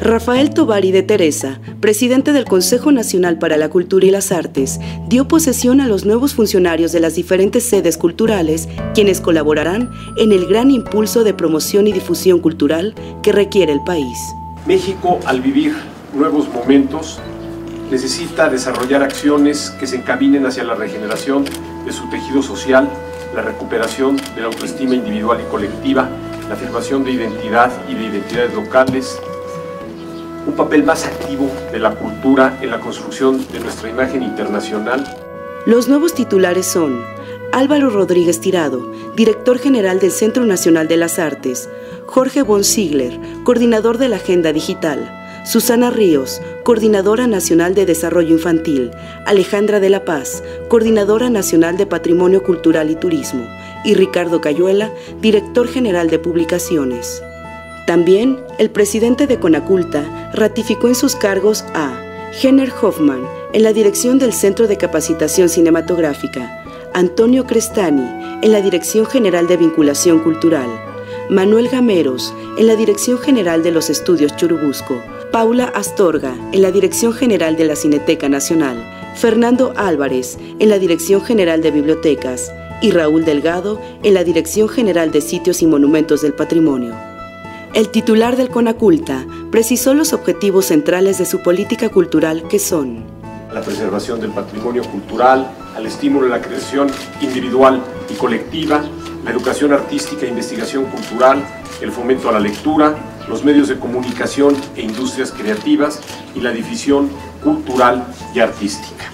Rafael Tobari de Teresa, presidente del Consejo Nacional para la Cultura y las Artes, dio posesión a los nuevos funcionarios de las diferentes sedes culturales, quienes colaborarán en el gran impulso de promoción y difusión cultural que requiere el país. México, al vivir nuevos momentos, necesita desarrollar acciones que se encaminen hacia la regeneración de su tejido social, la recuperación de la autoestima individual y colectiva, la afirmación de identidad y de identidades locales, un papel más activo de la cultura en la construcción de nuestra imagen internacional. Los nuevos titulares son Álvaro Rodríguez Tirado, director general del Centro Nacional de las Artes, Jorge Von Ziegler, coordinador de la Agenda Digital, Susana Ríos, Coordinadora Nacional de Desarrollo Infantil, Alejandra de la Paz, Coordinadora Nacional de Patrimonio Cultural y Turismo, y Ricardo Cayuela, Director General de Publicaciones. También, el presidente de Conaculta ratificó en sus cargos a Jenner Hoffman en la dirección del Centro de Capacitación Cinematográfica, Antonio Crestani en la Dirección General de Vinculación Cultural, Manuel Gameros en la Dirección General de los Estudios Churubusco, Paula Astorga en la Dirección General de la Cineteca Nacional, Fernando Álvarez en la Dirección General de Bibliotecas y Raúl Delgado en la Dirección General de Sitios y Monumentos del Patrimonio. El titular del CONACULTA precisó los objetivos centrales de su política cultural que son la preservación del patrimonio cultural, al estímulo de la creación individual y colectiva, la educación artística e investigación cultural, el fomento a la lectura, los medios de comunicación e industrias creativas y la difusión cultural y artística.